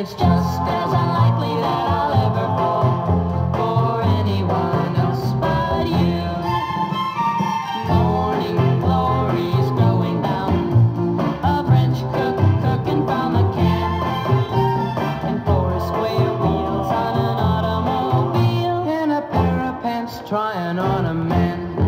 It's just as unlikely that I'll ever fall for anyone else but you. Morning glory's going down. A French cook cooking from a can. And four square wheels on an automobile. And a pair of pants trying on a man.